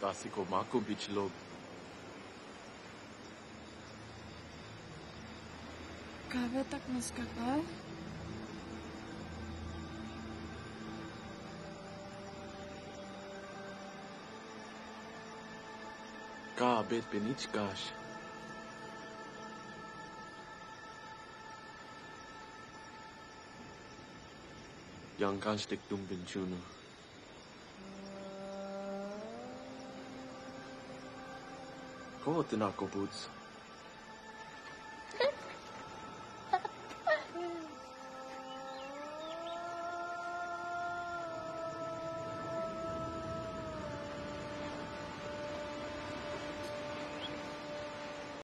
Tasi ko mako bichlog. Kave tak naskakal? Ka bet benichkash. Yang kanstik dum binchuno. Call it the knuckle boots.